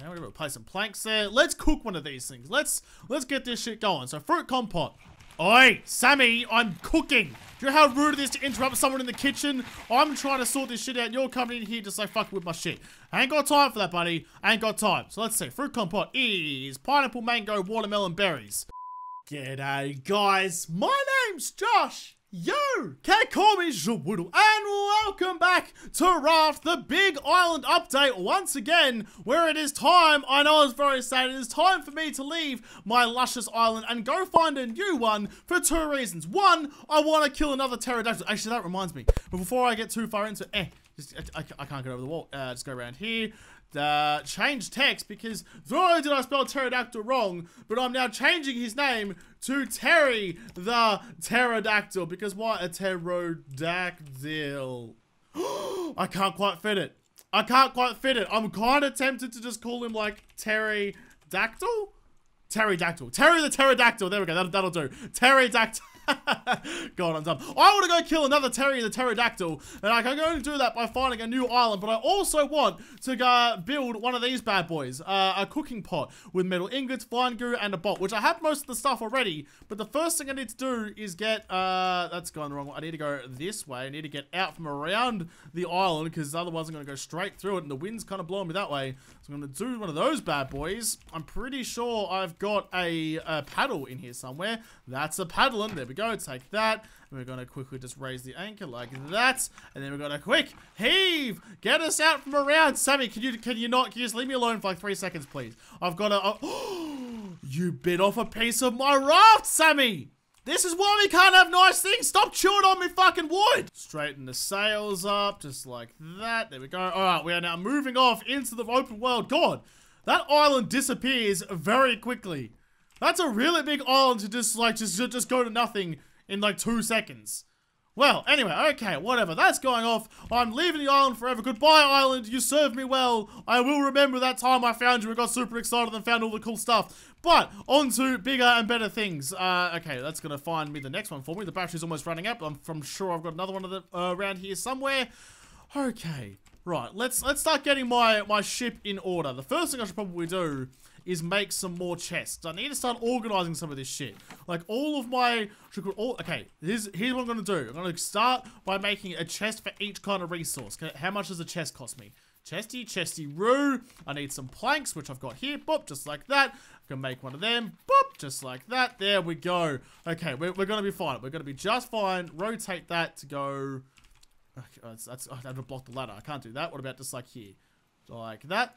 We're gonna place some planks there. Let's cook one of these things. Let's let's get this shit going. So fruit compote. Oi, Sammy, I'm cooking. Do you know how rude it is to interrupt someone in the kitchen? I'm trying to sort this shit out you're coming in here just like fucking with my shit. I ain't got time for that, buddy. I ain't got time. So let's see. Fruit compote is pineapple, mango, watermelon, berries. G'day, guys. My name's Josh. Yo, can't call me Jawoodle, and welcome back to Raft, the Big Island update once again, where it is time, I know it's very sad, it is time for me to leave my luscious island and go find a new one for two reasons. One, I want to kill another pterodactyl. Actually, that reminds me, but before I get too far into it, eh, just, I, I, can't get over the wall. Uh, just go around here uh, change text because not only did I spell pterodactyl wrong, but I'm now changing his name to Terry the pterodactyl because why a pterodactyl? I can't quite fit it. I can't quite fit it. I'm kind of tempted to just call him like Terry Dactyl? Pterodactyl. Terry the pterodactyl. There we go. That'll, that'll do. Pterodactyl. God, I'm done. I want to go kill another Terry the Pterodactyl, and I can go do that by finding a new island, but I also want to uh, build one of these bad boys, uh, a cooking pot with metal ingots, vine goo, and a bolt, which I have most of the stuff already, but the first thing I need to do is get, uh, that's going the wrong way. I need to go this way. I need to get out from around the island, because otherwise I'm going to go straight through it, and the wind's kind of blowing me that way. So I'm going to do one of those bad boys. I'm pretty sure I've got a, a paddle in here somewhere. That's a paddling. There we go. Take that. And we're going to quickly just raise the anchor like that. And then we're going to quick heave. Get us out from around. Sammy, can you can you not? Can you just leave me alone for like three seconds, please? I've got to... Oh, you bit off a piece of my raft, Sammy. This is why we can't have nice things. Stop chewing on me fucking wood. Straighten the sails up, just like that. There we go. All right, we are now moving off into the open world. God, that island disappears very quickly. That's a really big island to just like just just go to nothing in like two seconds. Well, anyway, okay, whatever. That's going off. I'm leaving the island forever. Goodbye, island. You served me well. I will remember that time I found you and got super excited and found all the cool stuff. But, on to bigger and better things. Uh, okay, that's going to find me the next one for me. The battery's almost running out. I'm, I'm sure I've got another one of the, uh, around here somewhere. Okay, right. Let's let's start getting my, my ship in order. The first thing I should probably do is make some more chests. I need to start organizing some of this shit. Like all of my, all, okay, here's, here's what I'm to do. I'm to start by making a chest for each kind of resource. How much does a chest cost me? Chesty, chesty roo. I need some planks, which I've got here. Boop, just like that. I can make one of them. Boop, just like that. There we go. Okay, we're, we're going to be fine. We're going to be just fine. Rotate that to go... Okay, that's, that's, that would block the ladder. I can't do that. What about just like here? Like that.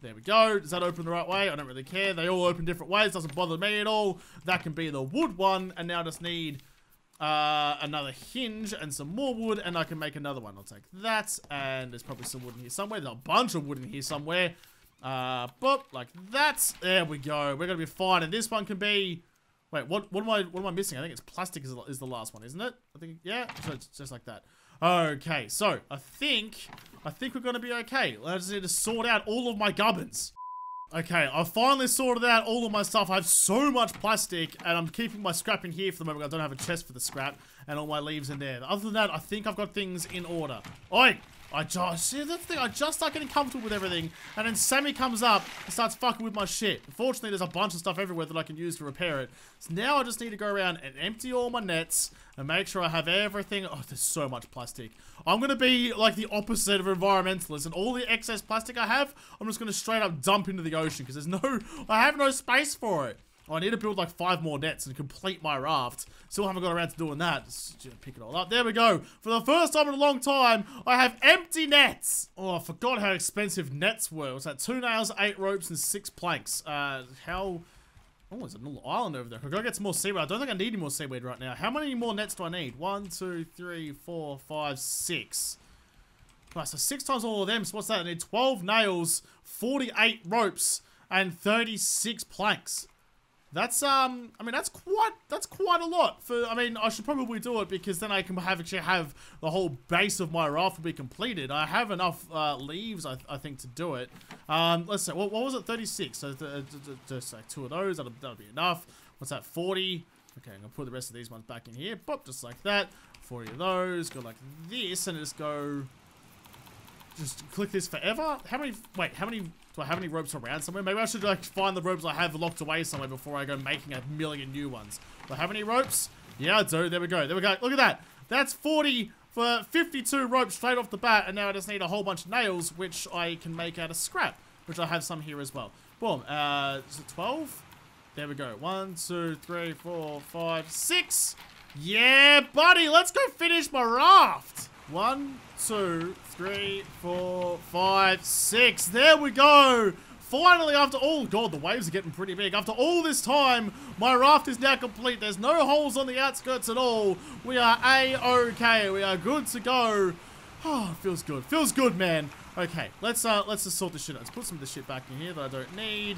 There we go. Does that open the right way? I don't really care. They all open different ways. Doesn't bother me at all. That can be the wood one. And now I just need uh, another hinge and some more wood. And I can make another one. I'll take that. And there's probably some wood in here somewhere. There's a bunch of wood in here somewhere. Uh, like that. There we go. We're going to be fine. And this one can be... Wait, what, what am I what am I missing? I think it's plastic is, is the last one, isn't it? I think, yeah. So it's just like that. Okay, so I think, I think we're gonna be okay. I just need to sort out all of my gubbins. Okay, I finally sorted out all of my stuff. I have so much plastic, and I'm keeping my scrap in here for the moment. I don't have a chest for the scrap, and all my leaves in there. Other than that, I think I've got things in order. Oi! I just, see the thing, I just start getting comfortable with everything, and then Sammy comes up and starts fucking with my shit. Fortunately, there's a bunch of stuff everywhere that I can use to repair it. So now I just need to go around and empty all my nets, and make sure I have everything. Oh, there's so much plastic. I'm gonna be like the opposite of environmentalist, and all the excess plastic I have, I'm just gonna straight up dump into the ocean, because there's no, I have no space for it. Oh, I need to build like five more nets and complete my raft. Still haven't got around to doing that. Just pick it all up. There we go. For the first time in a long time, I have empty nets. Oh, I forgot how expensive nets were. What's that? Two nails, eight ropes, and six planks. Uh, how... Oh, there's a little island over there. I gotta get some more seaweed. I don't think I need any more seaweed right now. How many more nets do I need? One, two, three, four, five, six. Right, so six times all of them. So what's that? I need 12 nails, 48 ropes, and 36 planks. That's um, I mean that's quite that's quite a lot for. I mean I should probably do it because then I can have actually have the whole base of my raft be completed. I have enough uh, leaves I, I think to do it. Um, let's say what, what was it 36? So just like two of those that'll that'll be enough. What's that 40? Okay, I'm gonna put the rest of these ones back in here. Pop just like that. 40 of those. Go like this and just go just click this forever? How many, wait, how many, do I have any ropes around somewhere? Maybe I should like find the ropes I have locked away somewhere before I go making a million new ones. Do I have any ropes? Yeah, I do. There we go. There we go. Look at that. That's 40 for 52 ropes straight off the bat. And now I just need a whole bunch of nails, which I can make out of scrap, which I have some here as well. Boom. Uh, is it 12? There we go. One, two, three, four, five, six. Yeah, buddy. Let's go finish my raft. One, two, three, four, five, six. There we go. Finally, after all, God, the waves are getting pretty big. After all this time, my raft is now complete. There's no holes on the outskirts at all. We are A-okay. We are good to go. Oh, feels good. Feels good, man. Okay, let's uh, let's just sort this shit out. Let's put some of the shit back in here that I don't need.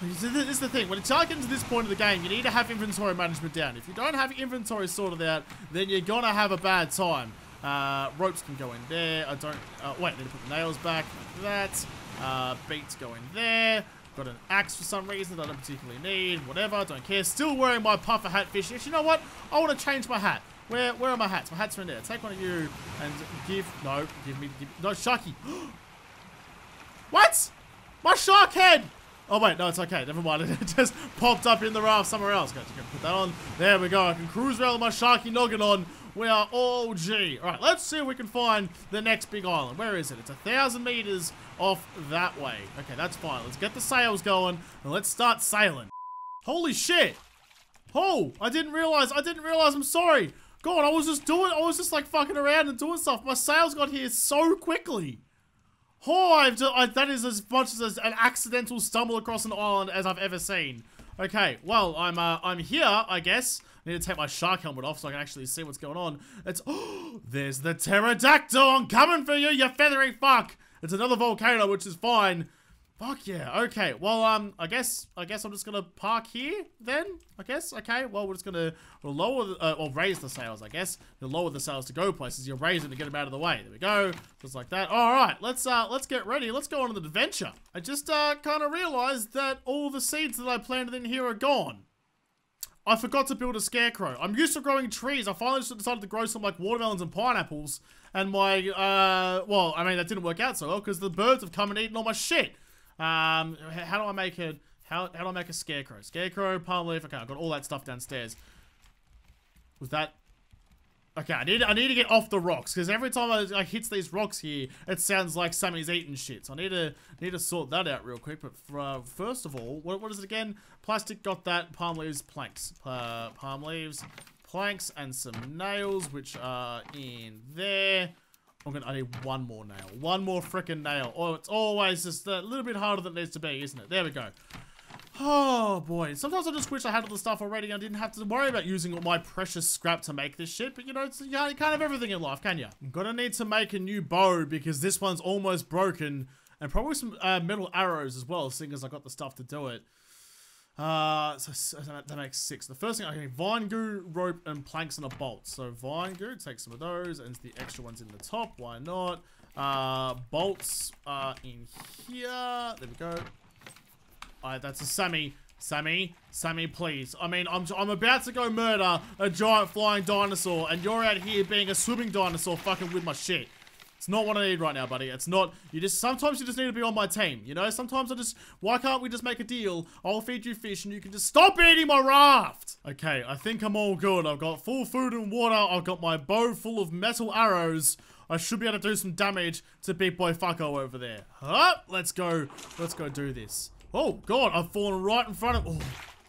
This is the thing. When it's getting to this point of the game, you need to have inventory management down. If you don't have inventory sorted out, then you're gonna have a bad time. Uh, ropes can go in there. I don't... Uh, wait, I need to put the nails back like that. Uh, beats go in there. Got an axe for some reason that I don't particularly need. Whatever, I don't care. Still wearing my puffer hat fish. You know what? I want to change my hat. Where where are my hats? My hats are in there. Take one of you and give... No, give me... Give, no, Sharky. what? My shark head! Oh, wait, no, it's okay. Never mind. It just popped up in the raft somewhere else. Got to put that on. There we go. I can cruise around with my Sharky noggin on. We are all G. All right, let's see if we can find the next big island. Where is it? It's a thousand meters off that way. Okay, that's fine. Let's get the sails going and let's start sailing. Holy shit. Oh, I didn't realize. I didn't realize. I'm sorry. God, I was just doing, I was just like fucking around and doing stuff. My sails got here so quickly. Oh, I've just, I, that is as much as an accidental stumble across an island as I've ever seen. Okay, well, I'm uh, I'm here, I guess. I need to take my shark helmet off so I can actually see what's going on. It's, oh, there's the pterodactyl. I'm coming for you, you feathery fuck. It's another volcano, which is fine. Fuck yeah. Okay. Well, um, I guess I guess I'm just gonna park here then. I guess. Okay. Well, we're just gonna lower the, uh, or raise the sails. I guess you lower the sails to go places. You raise them to get them out of the way. There we go. Just like that. All right. Let's uh let's get ready. Let's go on an adventure. I just uh kind of realized that all the seeds that I planted in here are gone. I forgot to build a scarecrow. I'm used to growing trees. I finally just decided to grow some like watermelons and pineapples. And my, uh, well, I mean, that didn't work out so well because the birds have come and eaten all my shit. Um, how do I make it? How, how do I make a scarecrow? Scarecrow, palm leaf. Okay, I've got all that stuff downstairs. Was that... Okay, I need I need to get off the rocks because every time I, I hit these rocks here, it sounds like Sammy's eating shit. So I need to need to sort that out real quick. But for, uh, first of all, what, what is it again? Plastic got that. Palm leaves, planks. Uh, palm leaves, planks, and some nails, which are in there. I'm gonna, I need one more nail. One more freaking nail. Oh, it's always just a little bit harder than it needs to be, isn't it? There we go. Oh, boy. Sometimes I just wish I had all the stuff already I didn't have to worry about using all my precious scrap to make this shit. But, you know, you can't have everything in life, can you? I'm gonna need to make a new bow because this one's almost broken. And probably some uh, metal arrows as well, seeing as I got the stuff to do it. Uh, so, so that makes six. The first thing I need vine goo, rope, and planks and a bolt. So vine goo, take some of those, and the extra ones in the top. Why not? Uh, bolts are in here. There we go. Alright, that's a Sammy. Sammy, Sammy, please. I mean, I'm, I'm about to go murder a giant flying dinosaur, and you're out here being a swimming dinosaur fucking with my shit. It's not what I need right now, buddy. It's not. You just sometimes you just need to be on my team. You know, sometimes I just. Why can't we just make a deal? I'll feed you fish, and you can just stop eating my raft. Okay, I think I'm all good. I've got full food and water. I've got my bow full of metal arrows. I should be able to do some damage to Big Boy Fucko over there. Huh? Let's go. Let's go do this. Oh God, I've fallen right in front of. Oh.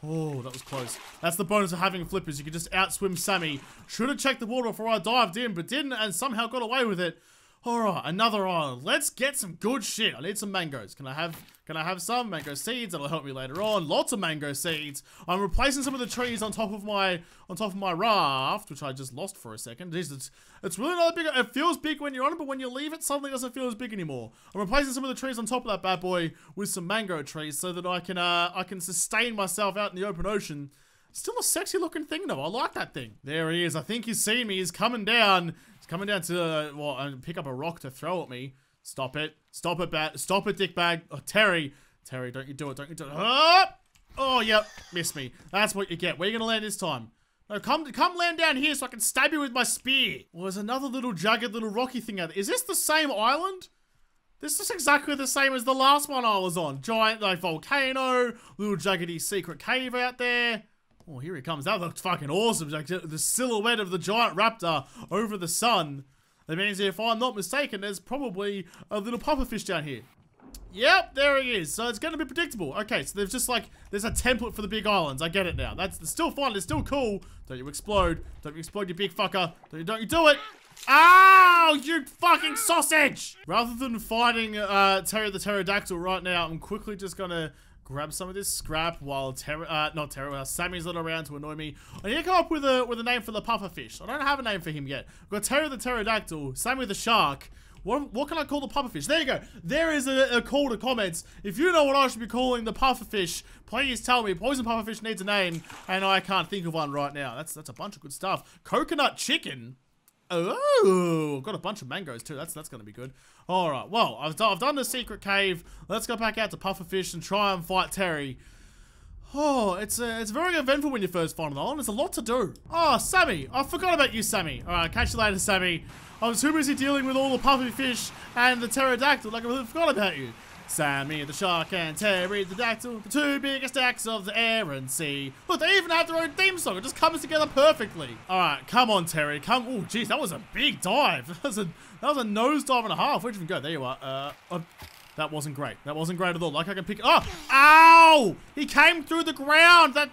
Oh, that was close. That's the bonus of having flippers. You can just outswim Sammy. Should have checked the water before I dived in, but didn't and somehow got away with it. Alright, another island. Let's get some good shit. I need some mangoes. Can I have can I have some mango seeds? That'll help me later on. Lots of mango seeds. I'm replacing some of the trees on top of my on top of my raft, which I just lost for a second. Jeez, it's it's really not big. It feels big when you're on it, but when you leave it, suddenly doesn't feel as big anymore. I'm replacing some of the trees on top of that bad boy with some mango trees so that I can uh I can sustain myself out in the open ocean. Still a sexy looking thing though. I like that thing. There he is. I think he's seen me. He's coming down. He's coming down to, uh, well, and pick up a rock to throw at me. Stop it. Stop it, bat. Stop it, dickbag. Oh, Terry. Terry, don't you do it. Don't you do it. Oh, oh yep. Miss me. That's what you get. Where are you going to land this time? No, come come land down here so I can stab you with my spear. Well, there's another little jagged little rocky thing out there. Is this the same island? This is exactly the same as the last one I was on. Giant, like, volcano, little jaggedy secret cave out there. Oh, here he comes. That looks fucking awesome. Like, the silhouette of the giant raptor over the sun. That means if I'm not mistaken, there's probably a little pufferfish down here. Yep, there he is. So it's going to be predictable. Okay, so there's just like, there's a template for the big islands. I get it now. That's still fun. It's still cool. Don't you explode. Don't you explode, you big fucker. Don't you, don't you do it. Ow, you fucking sausage! Rather than fighting uh, Terry the Pterodactyl right now, I'm quickly just gonna grab some of this scrap while Terry, uh, not Terry, uh, Sammy's not around to annoy me. I need to come up with a with a name for the pufferfish. I don't have a name for him yet. I've got Terry the Pterodactyl, Sammy the Shark. What, what can I call the pufferfish? There you go. There is a, a, call to comments. If you know what I should be calling the pufferfish, please tell me. Poison pufferfish needs a name, and I can't think of one right now. That's that's a bunch of good stuff. Coconut chicken. Oh, got a bunch of mangoes too. That's that's gonna be good. All right. Well, I've done, I've done the secret cave. Let's go back out to Pufferfish and try and fight Terry. Oh, it's uh, it's very eventful when you first find the island. There's a lot to do. Oh, Sammy. I forgot about you, Sammy. All right, catch you later, Sammy. I was too busy dealing with all the pufferfish fish and the pterodactyl, like I forgot about you. Sammy the shark and Terry the dactyl, the two biggest acts of the air and sea. Look, they even have their own theme song. It just comes together perfectly. All right, come on, Terry. Come. Oh, jeez, that was a big dive. That was a that was a nose dive and a half. Where'd you even go? There you are. Uh, uh, that wasn't great. That wasn't great at all. Like I can pick. Oh, ow! He came through the ground. That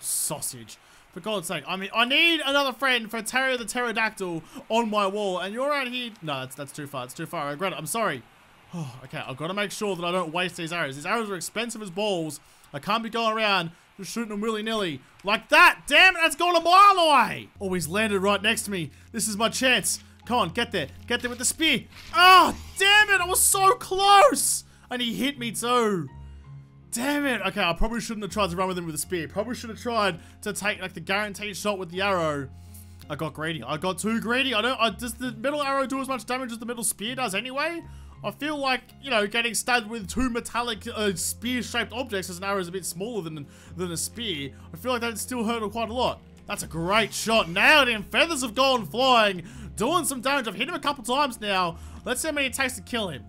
sausage. For God's sake, I mean, I need another friend for Terry the Pterodactyl on my wall, and you're out here. No, that's that's too far. It's too far. I regret it. I'm sorry. Oh, okay, I've got to make sure that I don't waste these arrows. These arrows are expensive as balls. I can't be going around just shooting them willy-nilly. Like that! Damn it, that's gone a mile away! Oh, he's landed right next to me. This is my chance. Come on, get there. Get there with the spear. Oh, damn it, I was so close! And he hit me too. Damn it. Okay, I probably shouldn't have tried to run with him with a spear. Probably should have tried to take like the guaranteed shot with the arrow. I got greedy. I got too greedy. I don't. I, does the middle arrow do as much damage as the middle spear does anyway? I feel like, you know, getting stabbed with two metallic uh, spear-shaped objects as an arrow is a bit smaller than, than a spear. I feel like that'd still hurt quite a lot. That's a great shot. Nailed him. Feathers have gone flying. Doing some damage. I've hit him a couple times now. Let's see how many it takes to kill him.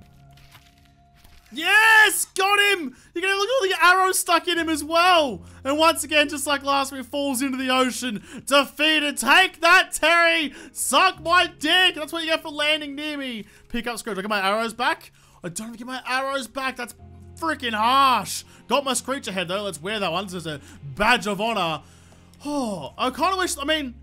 Yes! Got him! You can look at all the arrows stuck in him as well. And once again, just like last week, falls into the ocean. Defeated. Take that, Terry! Suck my dick! That's what you get for landing near me. Pick up Screech. I get my arrows back. I don't even get my arrows back. That's freaking harsh. Got my Screecher head though. Let's wear that one as a badge of honor. Oh, I kind of wish, I mean,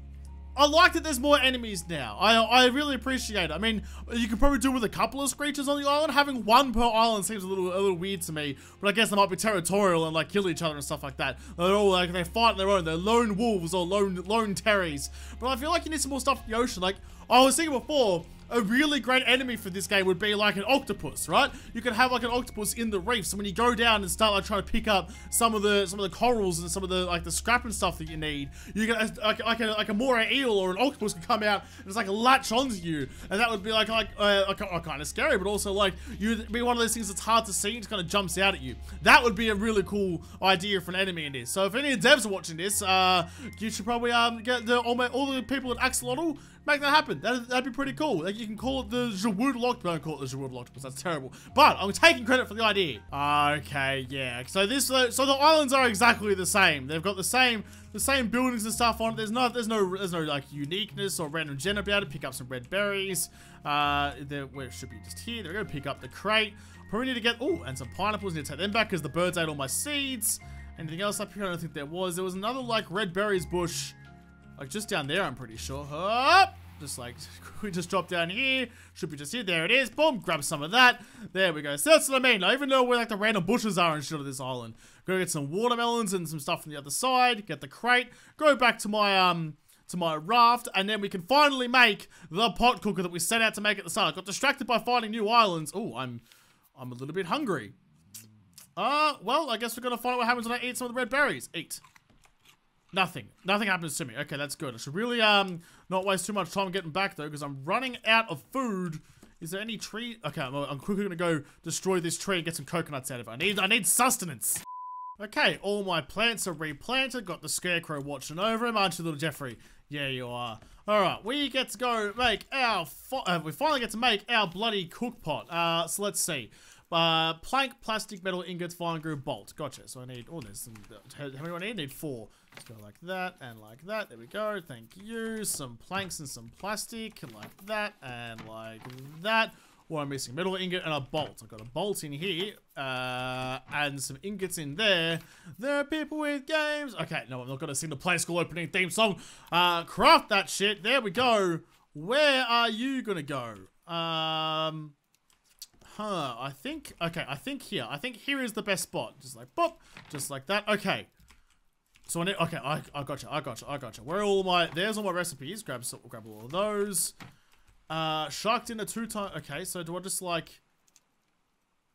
I like that there's more enemies now. I I really appreciate it. I mean, you could probably do with a couple of screeches on the island. Having one per island seems a little a little weird to me. But I guess they might be territorial and like kill each other and stuff like that. They're all like they fight on their own. They're lone wolves or lone lone terries. But I feel like you need some more stuff in the ocean. Like I was thinking before, a really great enemy for this game would be like an octopus, right? You could have like an octopus in the reef, so when you go down and start like trying to pick up some of the some of the corals and some of the like the scrap and stuff that you need, you get like like a like a moray eel or an octopus could come out and just like latch onto you, and that would be like like uh, like uh, kind of scary, but also like you'd be one of those things that's hard to see and just kind of jumps out at you. That would be a really cool idea for an enemy in this. So if any devs are watching this, uh, you should probably um get the all, my, all the people at Axolotl make that happen. That'd, that'd be pretty cool. Like, you can call it the Jawood Locked, don't call it the Locked, because that's terrible. But I'm taking credit for the idea. Okay, yeah. So this, so the islands are exactly the same. They've got the same, the same buildings and stuff on it. There's no, there's no, there's no like uniqueness or random gem about it. Pick up some red berries. Uh, there, where it should be just here. They're gonna pick up the crate. Probably need to get, oh, and some pineapples. Need to take them back because the birds ate all my seeds. Anything else up here? I don't think there was. There was another like red berries bush like just down there, I'm pretty sure. Just like, we just drop down here. Should be just here. There it is. Boom. Grab some of that. There we go. So that's what I mean. I even know where like the random bushes are and shit of this island. Go get some watermelons and some stuff from the other side. Get the crate. Go back to my, um, to my raft, and then we can finally make the pot cooker that we set out to make at the start. I got distracted by finding new islands. Oh, I'm, I'm a little bit hungry. Uh, well, I guess we're gonna find out what happens when I eat some of the red berries. Eat. Nothing. Nothing happens to me. Okay, that's good. I should really um not waste too much time getting back though, because I'm running out of food. Is there any tree? Okay, I'm, I'm quickly gonna go destroy this tree and get some coconuts out of it. I need I need sustenance. Okay, all my plants are replanted. Got the scarecrow watching over him, aren't you, little Jeffrey? Yeah, you are. All right, we get to go make our. Uh, we finally get to make our bloody cook pot. Uh, so let's see. Uh, plank, plastic, metal ingots, fine groove, bolt. Gotcha. So I need. Oh, there's some. How many do I need? I need four. Let's go like that and like that. There we go. Thank you. Some planks and some plastic, like that and like that. What I'm missing, metal ingot and a bolt. I've got a bolt in here, uh, and some ingots in there. There are people with games. Okay, no, I'm not gonna sing the play school opening theme song. Uh, craft that shit. There we go. Where are you gonna go? Um, huh, I think, okay, I think here. I think here is the best spot. Just like, pop, just like that. Okay. So I need, okay, I, I gotcha, I gotcha, I gotcha. Where are all my, there's all my recipes. Grab, grab all of those. Uh, shark dinner two times. Okay, so do I just like...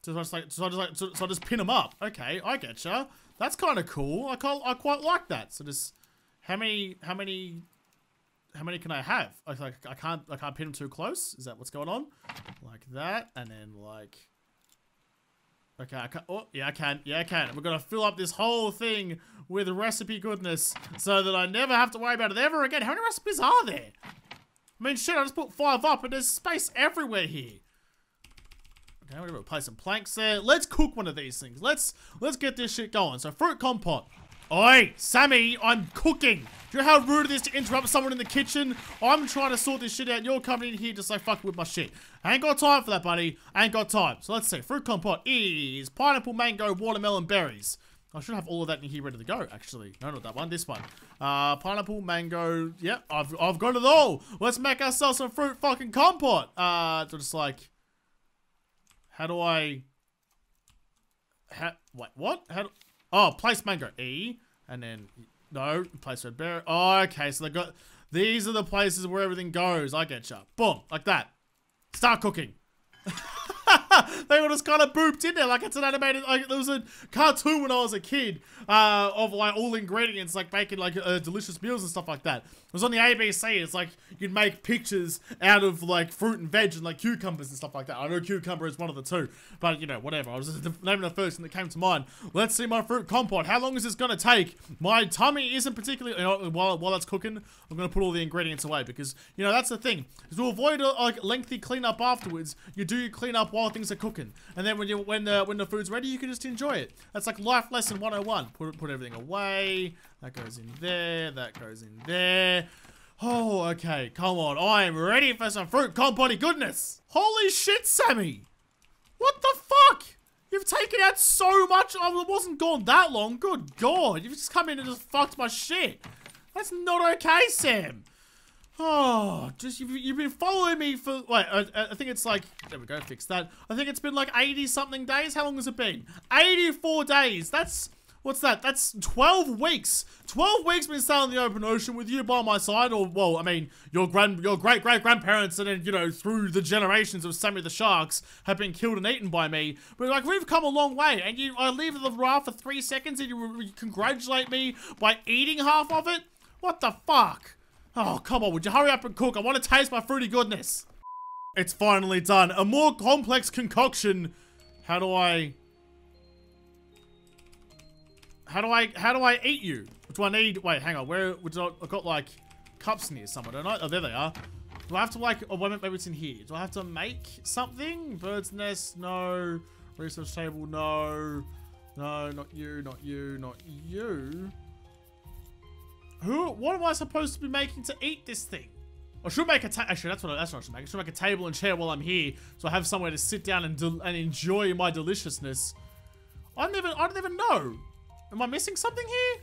So I just like, so I just like, so, I just pin them up. Okay, I getcha. That's kind of cool. I quite, I quite like that. So just, how many, how many, how many can I have? I like, I can't, I can't pin them too close. Is that what's going on? Like that, and then like, okay, I can. Oh, yeah, I can. Yeah, I can. we're gonna fill up this whole thing with recipe goodness, so that I never have to worry about it ever again. How many recipes are there? I mean, shit, I just put five up and there's space everywhere here. Okay, we're gonna place some planks there. Let's cook one of these things. Let's let's get this shit going. So fruit compote. Oi, Sammy, I'm cooking. Do you know how rude it is to interrupt someone in the kitchen? I'm trying to sort this shit out. You're coming in here just like fuck with my shit. I ain't got time for that, buddy. I ain't got time. So let's see. Fruit compote is pineapple, mango, watermelon, berries. I should have all of that in here ready to go, actually. No, not that one, this one. Uh, pineapple, mango, yep, I've, I've got it all. Let's make ourselves some fruit fucking compote. Uh, just like, how do I, how, wait, what? How do, oh, place mango, E, and then, no, place red berry. Oh, okay, so they got, these are the places where everything goes. I get you. Boom, like that. Start cooking. they were just kind of booped in there like it's an animated like there was a cartoon when I was a kid uh, of like all ingredients like making like uh, delicious meals and stuff like that. It was on the ABC. It's like you'd make pictures out of like fruit and veg and like cucumbers and stuff like that. I know cucumber is one of the two, but you know whatever. I was just naming the first thing that came to mind. Let's see my fruit compote. How long is this gonna take? My tummy isn't particularly you know, while while that's cooking. I'm gonna put all the ingredients away because you know that's the thing. Is to avoid a, like lengthy cleanup afterwards. You do your cleanup while things are cooking, and then when you when the when the food's ready, you can just enjoy it. That's like life lesson 101. Put put everything away. That goes in there. That goes in there. Oh, okay. Come on. I am ready for some fruit compote goodness. Holy shit, Sammy. What the fuck? You've taken out so much. Oh, it wasn't gone that long. Good God. You've just come in and just fucked my shit. That's not okay, Sam. Oh, just you've, you've been following me for wait. I, I think it's like there we go. Fix that. I think it's been like eighty something days. How long has it been? Eighty four days. That's What's that? That's 12 weeks. 12 weeks been sailing the open ocean with you by my side, or, well, I mean, your grand, your great-great-grandparents and then, you know, through the generations of Sammy the Sharks have been killed and eaten by me. But, like, we've come a long way, and you, I leave the raft for three seconds and you, you congratulate me by eating half of it? What the fuck? Oh, come on, would you hurry up and cook? I want to taste my fruity goodness. It's finally done. A more complex concoction. How do I... How do I how do I eat you? Do I need wait, hang on, where would I I've got like cups near somewhere, don't I? Oh there they are. Do I have to like oh maybe it's in here. Do I have to make something? Bird's nest, no. Research table, no. No, not you, not you, not you. Who what am I supposed to be making to eat this thing? I should make a table. Actually, that's what I, that's what I should make. I should make a table and chair while I'm here, so I have somewhere to sit down and and enjoy my deliciousness. I don't even I don't even know. Am I missing something here?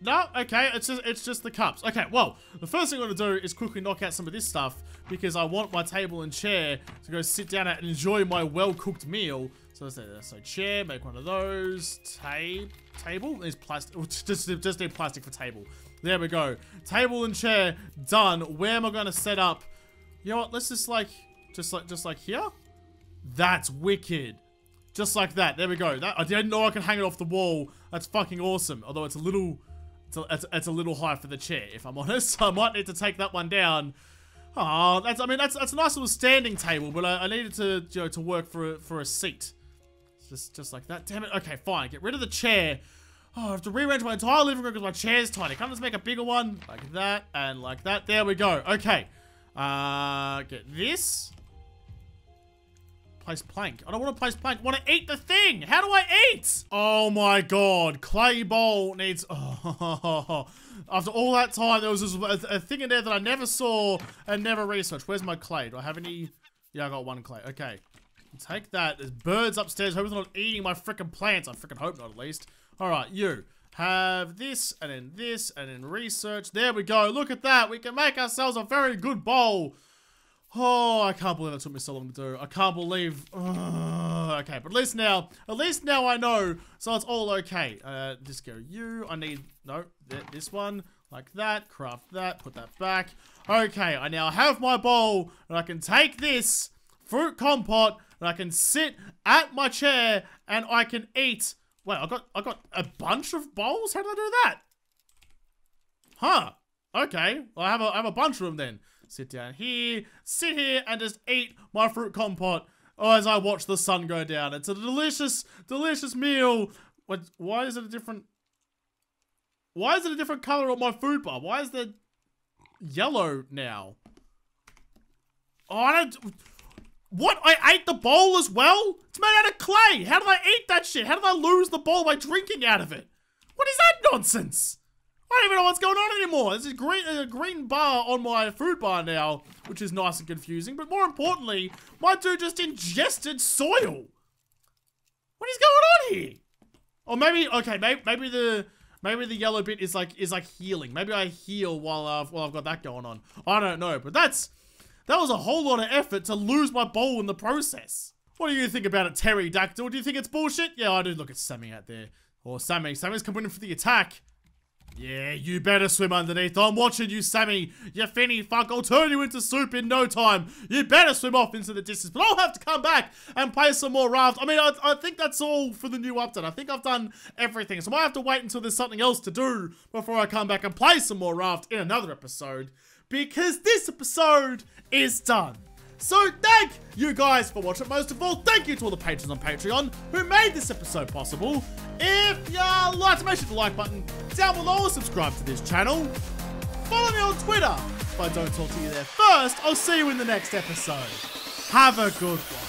No? Okay, it's just, it's just the cups. Okay, well, the first thing I'm going to do is quickly knock out some of this stuff because I want my table and chair to go sit down and enjoy my well-cooked meal. So let's say So chair, make one of those. Tape, table is plastic. Just, just need plastic for table. There we go. Table and chair, done. Where am I going to set up? You know what? Let's just like, just like, just like here. That's wicked. Just like that. There we go. That, I didn't know I could hang it off the wall. That's fucking awesome. Although it's a little... It's a, it's, it's a little high for the chair, if I'm honest. So I might need to take that one down. Oh, that's, I mean, that's, that's a nice little standing table, but I, I needed to, you know, to work for a, for a seat. Just, just like that. Damn it. Okay, fine. Get rid of the chair. Oh, I have to rearrange my entire living room because my chair's tiny. Can't just make a bigger one? Like that and like that. There we go. Okay. Uh, get this. Place plank. I don't want to place plank. I want to eat the thing. How do I eat? Oh my god. Clay bowl needs... Oh, after all that time, there was this, a, a thing in there that I never saw and never researched. Where's my clay? Do I have any... Yeah, I got one clay. Okay. Take that. There's birds upstairs. Hope they're not eating my freaking plants. I freaking hope not, at least. All right, you. Have this, and then this, and then research. There we go. Look at that. We can make ourselves a very good bowl. Oh, I can't believe it took me so long to do. I can't believe. Uh, okay, but at least now, at least now I know, so it's all okay. Uh, just go you. I need no th this one like that. Craft that. Put that back. Okay, I now have my bowl, and I can take this fruit compote, and I can sit at my chair, and I can eat. Wait, I got I got a bunch of bowls. How did I do that? Huh. Okay. Well, I have a I have a bunch of them then sit down here, sit here and just eat my fruit compote oh, as I watch the sun go down. It's a delicious, delicious meal. What, why is it a different... Why is it a different color on my food bar? Why is it yellow now? Oh, I don't... What? I ate the bowl as well? It's made out of clay. How did I eat that shit? How did I lose the bowl by drinking out of it? What is that nonsense? I don't even know what's going on anymore. There's a green, a green bar on my food bar now, which is nice and confusing. But more importantly, my dude just ingested soil. What is going on here? Or maybe, okay, maybe, maybe the maybe the yellow bit is like is like healing. Maybe I heal while I've while I've got that going on. I don't know, but that's that was a whole lot of effort to lose my bowl in the process. What do you think about it, Terry Dactyl? Do you think it's bullshit? Yeah, I do. Look at Sammy out there. Or Sammy. Sammy's coming in for the attack. Yeah, you better swim underneath. I'm watching you, Sammy. You finny fuck. I'll turn you into soup in no time. You better swim off into the distance. But I'll have to come back and play some more raft. I mean, I, I think that's all for the new update. I think I've done everything. So I might have to wait until there's something else to do before I come back and play some more raft in another episode. Because this episode is done. So thank you guys for watching. Most of all, thank you to all the patrons on Patreon who made this episode possible. If you like to make sure to like button down below, or subscribe to this channel. Follow me on Twitter. If I don't talk to you there first, I'll see you in the next episode. Have a good one.